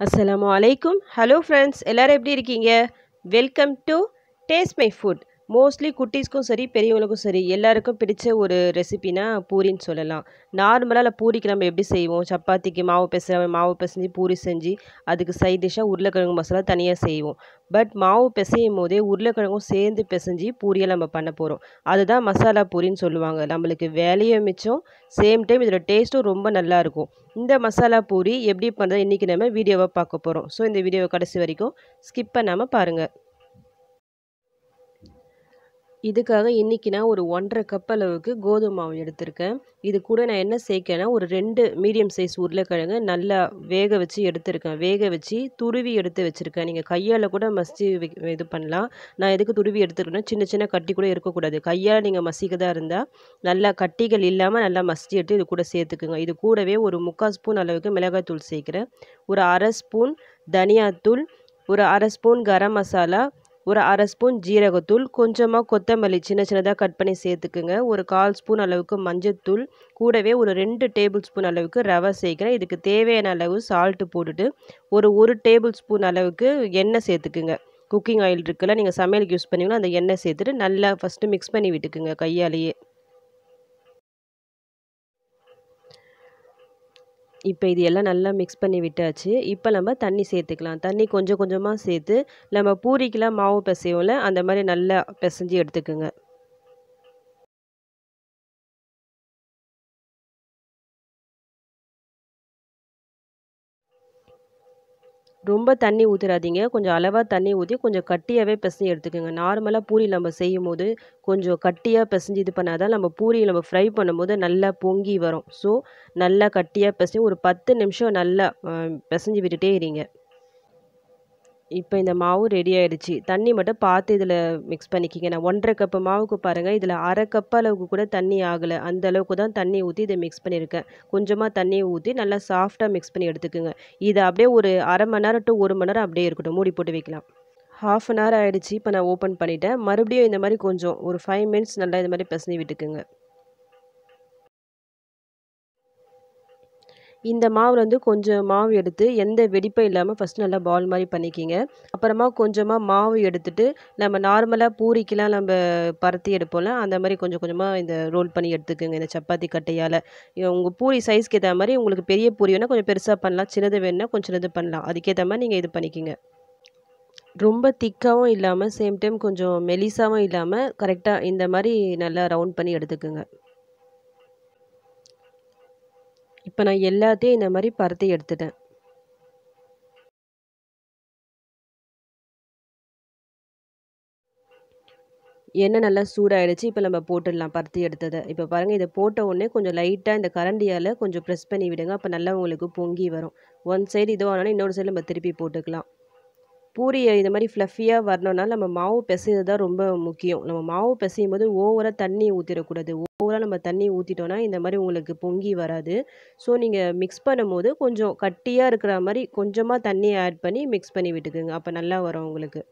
அஸ்ஸலாமு அலைக்கும் hello friends எல்லோரும் எப்படி இருக்கீங்க? Welcome to taste my food mostly குட்டீஸ்க்கும் சரி பெரியவங்களுக்கும் சரி எல்லாருக்கும் பிடிச்ச ஒரு ரெசிபினா பூரின்னு சொல்லலாம். நார்மலாக பூரிக்கு நம்ம எப்படி செய்வோம்? சப்பாத்திக்கு மாவு பிசை மாவு பிசைஞ்சு பூரி செஞ்சு அதுக்கு சைட் டிஷ்ஷாக உருளைக்கிழங்கு மசாலா தனியாக செய்வோம். பட் மாவு பிசையும் போதே உருளைக்கிழங்கும் சேர்ந்து பிசைஞ்சு பூரியை நம்ம பண்ண போகிறோம் அதுதான் மசாலா பூரின்னு சொல்லுவாங்க. நம்மளுக்கு வேலையும் மிச்சம் சேம் டைம் இதோட டேஸ்ட்டும் ரொம்ப நல்லாயிருக்கும் இந்த மசாலா பூரி எப்படி பண்ணுறது இன்றைக்கி நம்ம வீடியோவை பார்க்க போகிறோம் ஸோ இந்த வீடியோவை கடைசி வரைக்கும் ஸ்கிப் பண்ணாமல் பாருங்கள் இதுக்காக இன்றைக்கி நான் ஒரு ஒன்றரை கப் அளவுக்கு கோதுமை மாவு எடுத்திருக்கேன். இது கூட நான் என்ன சேர்க்கேன்னா ஒரு ரெண்டு மீடியம் சைஸ் உருளைக்கிழங்கு நல்லா வேக வச்சு எடுத்திருக்கேன். வேக வச்சு துருவி எடுத்து வச்சுருக்கேன். நீங்கள் கையால் கூட மசிச்சு இது பண்ணலாம். நான் எதுக்கு துருவி எடுத்துருக்கேன்னா சின்ன சின்ன கட்டி கூட இருக்கக்கூடாது. கையால் நீங்கள் மசிக்கதாக இருந்தால் நல்லா கட்டிகள் இல்லாமல் நல்லா மசிச்சு எடுத்து இது கூட சேர்த்துக்குங்க. இது கூடவே ஒரு முக்கால் ஸ்பூன் அளவுக்கு மிளகாய்த்தூள் சேர்க்குறேன். ஒரு அரை ஸ்பூன் தனியாத்தூள் ஒரு அரை ஸ்பூன் கரம் மசாலா ஒரு அரை ஸ்பூன் ஜீரகத்தூள் கொஞ்சமாக கொத்தமல்லி சின்ன சின்னதாக கட் பண்ணி சேர்த்துக்குங்க. ஒரு கால் ஸ்பூன் அளவுக்கு மஞ்சத்தூள் கூடவே ஒரு ரெண்டு டேபிள் ஸ்பூன் அளவுக்கு ரவை சேர்க்குறேன். இதுக்கு தேவையான அளவு சால்ட்டு போட்டுட்டு ஒரு ஒரு டேபிள் ஸ்பூன் அளவுக்கு எண்ணெய் சேர்த்துக்குங்க. குக்கிங் ஆயில் இருக்குல்ல நீங்கள் சமையலுக்கு யூஸ் பண்ணிங்கன்னா அந்த எண்ணெய் சேர்த்துட்டு நல்லா ஃபஸ்ட்டு மிக்ஸ் பண்ணி விட்டுக்குங்க கையாலேயே. இப்போ இது எல்லாம் நல்லா மிக்ஸ் பண்ணி விட்டாச்சு. இப்போ நம்ம தண்ணி சேர்த்துக்கலாம். தண்ணி கொஞ்சம் கொஞ்சமாக சேர்த்து நம்ம பூரிக்கெலாம் மாவு பிசையோம்ல அந்த மாதிரி நல்லா பிசைஞ்சு எடுத்துக்கோங்க. ரொம்ப தண்ணி ஊற்றிடாதீங்க கொஞ்சம் அளவாக தண்ணி ஊற்றி கொஞ்சம் கட்டியாகவே பிசைஞ்சு எடுத்துக்கோங்க. நார்மலாக பூரி நம்ம செய்யும் போது கொஞ்சம் கட்டியாக பிசைஞ்சு இது பண்ணால் தான் நம்ம பூரி நம்ம ஃப்ரை பண்ணும்போது நல்லா பொங்கி வரும். ஸோ நல்லா கட்டியாக பிசைஞ்சு ஒரு பத்து நிமிஷம் நல்லா பிசைஞ்சு விட்டுட்டே இருங்க. இப்போ இந்த மாவு ரெடி ஆகிடுச்சு தண்ணி மட்டும் பார்த்து இதில் மிக்ஸ் பண்ணிக்கிங்க. நான் ஒன்றரை கப்பு மாவுக்கு பாருங்கள் இதில் அரை கப் அளவுக்கு கூட தண்ணி ஆகலை. அந்த அளவுக்கு தான் தண்ணி ஊற்றி இதை மிக்ஸ் பண்ணியிருக்கேன். கொஞ்சமாக தண்ணி ஊற்றி நல்லா சாஃப்டாக மிக்ஸ் பண்ணி எடுத்துக்கோங்க. இதை அப்படியே ஒரு அரை மணி நேரம் டு ஒரு மணி நேரம் அப்படியே இருக்கட்டும். மூடி போட்டு வைக்கலாம். ஹாஃப் அன் ஹவர் ஆகிடுச்சு இப்போ நான் ஓப்பன் பண்ணிட்டேன். மறுபடியும் இந்த மாதிரி கொஞ்சம் ஒரு ஃபைவ் மினிட்ஸ் நல்லா இந்த மாதிரி பிசைஞ்சு விட்டுக்குங்க. இந்த மாவில் வந்து கொஞ்சம் மாவு எடுத்து எந்த வெடிப்பும் இல்லாமல் ஃபஸ்ட்டு நல்லா பால் மாதிரி பண்ணிக்கிங்க. அப்புறமா கொஞ்சமாக மாவு எடுத்துட்டு நம்ம நார்மலாக பூரிக்கெலாம் நம்ம பருத்தி எடுப்போம்ல அந்த மாதிரி கொஞ்சம் கொஞ்சமாக இந்த ரோல் பண்ணி எடுத்துக்கோங்க. இந்த சப்பாத்தி கட்டையால். உங்கள் பூரி சைஸ்க்கு ஏற்ற மாதிரி உங்களுக்கு பெரிய பூரி வேணால் கொஞ்சம் பெருசாக பண்ணலாம் சின்னது வேணுன்னா கொஞ்சம் சின்னது பண்ணலாம். அதுக்கேற்ற மாதிரி நீங்கள் இது பண்ணிக்கிங்க. ரொம்ப திக்காகவும் இல்லாமல் சேம் டைம் கொஞ்சம் மெலிசாகவும் இல்லாமல் கரெக்டாக இந்த மாதிரி நல்லா ரவுண்ட் பண்ணி எடுத்துக்கோங்க. இப்போ நான் எல்லாத்தையும் இந்த மாதிரி பருத்தி எடுத்துட்டேன். எண்ணெய் நல்லா சூடாகிடுச்சு இப்போ நம்ம போட்டுடலாம் பருத்தி எடுத்ததை. இப்போ பாருங்கள் இதை போட்ட உடனே கொஞ்சம் லைட்டாக இந்த கரண்டியால் கொஞ்சம் ப்ரெஸ் பண்ணி விடுங்க. அப்போ நல்லா உங்களுக்கு பொங்கி வரும். ஒன் சைடு இதுவானாலும் இன்னொரு சைடு நம்ம திருப்பி போட்டுக்கலாம். பூரியை இது மாதிரி ஃப்ளஃபியாக வரணும்னா நம்ம மாவு பிசைறது தான் ரொம்ப முக்கியம். நம்ம மாவு பிசையும் போது ஓவராக தண்ணி ஊற்றிடக்கூடாது ஓவராக நம்ம தண்ணி ஊற்றிட்டோன்னா இந்த மாதிரி உங்களுக்கு பொங்கி வராது. ஸோ நீங்கள் மிக்ஸ் பண்ணும்போது கொஞ்சம் கட்டியாக இருக்கிற மாதிரி கொஞ்சமாக தண்ணி ஆட் பண்ணி மிக்ஸ் பண்ணி விட்டுக்குங்க. அப்போ நல்லா வரும் உங்களுக்கு.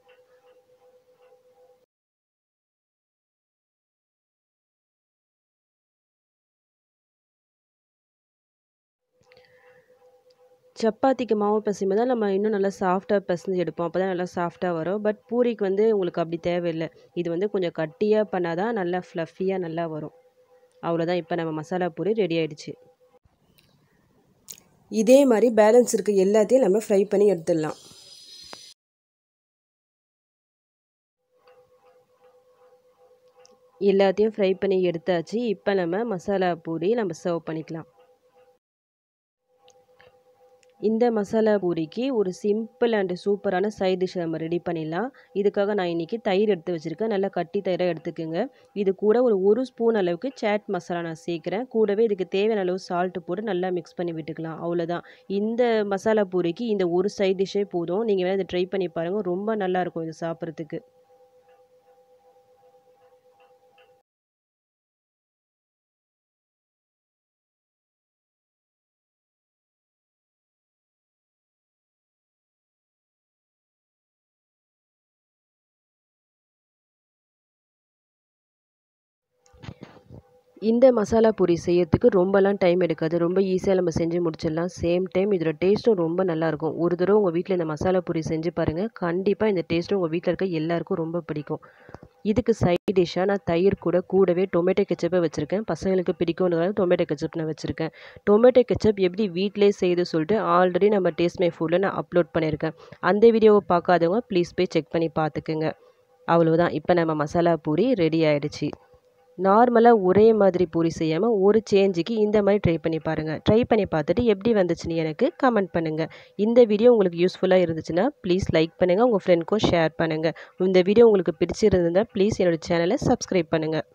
சப்பாத்திக்கு மாவு பிசையும் தான் நம்ம இன்னும் நல்லா சாஃப்டாக பசஞ்சு எடுப்போம். அப்போ தான் நல்லா சாஃப்டாக வரும். பட் பூரிக்கு வந்து உங்களுக்கு அப்படி தேவையில்லை. இது வந்து கொஞ்சம் கட்டியாக பண்ணால் தான் நல்லா ஃப்ளஃபியாக நல்லா வரும். அவ்வளோதான் இப்போ நம்ம மசாலா பூரி ரெடி ஆகிடுச்சு இதே மாதிரி பேலன்ஸ் இருக்க. எல்லாத்தையும் நம்ம ஃப்ரை பண்ணி எடுத்துடலாம். எல்லாத்தையும் ஃப்ரை பண்ணி எடுத்தாச்சு. இப்போ நம்ம மசாலா பூரி நம்ம சர்வ் பண்ணிக்கலாம். இந்த மசாலா பூரிக்கு ஒரு சிம்பிள் அண்டு சூப்பரான சைட் டிஷ் நம்ம ரெடி பண்ணிடலாம். இதுக்காக நான் இன்றைக்கி தயிர் எடுத்து வச்சுருக்கேன். நல்லா கட்டி தயிராக எடுத்துக்கோங்க. இது கூட ஒரு ஒரு ஸ்பூன் அளவுக்கு சாட் மசாலா நான் சேர்க்குறேன். கூடவே இதுக்கு தேவையான அளவு சால்ட்டு போட்டு நல்லா மிக்ஸ் பண்ணி விட்டுக்கலாம். அவ்வளோதான் இந்த மசாலா பூரிக்கு இந்த ஒரு சைட் டிஷ்ஷே போதும். நீங்கள் வேணால் இதை ட்ரை பண்ணி பாருங்கள் ரொம்ப நல்லாயிருக்கும் இது சாப்பிட்றதுக்கு. இந்த மசாலா பூரி செய்யறதுக்கு ரொம்பலாம் டைம் எடுக்காது. ரொம்ப ஈஸியாக நம்ம செஞ்சு முடிச்சிடலாம். சேம் டைம் இதோட டேஸ்ட்டும் ரொம்ப நல்லாயிருக்கும். ஒரு தடவை உங்கள் வீட்டில் இந்த மசாலா பூரி செஞ்சு பாருங்கள் கண்டிப்பாக இந்த டேஸ்ட்டும் உங்கள் வீட்டில் இருக்க எல்லாருக்கும் ரொம்ப பிடிக்கும். இதுக்கு சைட் டிஷ்ஷாக நான் தயிர் கூட கூடவே டொமேட்டோ கெச்சப்பை வச்சுருக்கேன். பசங்களுக்கு பிடிக்கும்னு டொமேட்டோ கெச்சப் நான் வச்சுருக்கேன். டொமேட்டோ கெச்சப் எப்படி வீட்டிலே செய்து சொல்லிட்டு ஆல்ரெடி நம்ம டேஸ்ட் மை ஃபுட்டில் நான் அப்லோட் பண்ணியிருக்கேன். அந்த வீடியோவை பார்க்காதவங்க ப்ளீஸ் போய் செக் பண்ணி பார்த்துக்குங்க. அவ்வளோதான் இப்போ நம்ம மசாலா பூரி ரெடி ஆகிடுச்சு நார்மலாக ஒரே மாதிரி பூரி செய்யாமல் ஒரு சேஞ்சுக்கு இந்த மாதிரி ட்ரை பண்ணி பாருங்கள் ட்ரை பண்ணி பார்த்துட்டு எப்படி வந்துச்சுன்னு எனக்கு கமெண்ட் பண்ணுங்கள் இந்த வீடியோ உங்களுக்கு யூஸ்ஃபுல்லாக இருந்துச்சுன்னா ப்ளீஸ் லைக் பண்ணுங்கள் உங்கள் ஃப்ரெண்ட்க்கும் ஷேர் பண்ணுங்கள் இந்த வீடியோ உங்களுக்கு பிடிச்சிருந்தா ப்ளீஸ் என்னோடய சேனலை சப்ஸ்கிரைப் பண்ணுங்கள்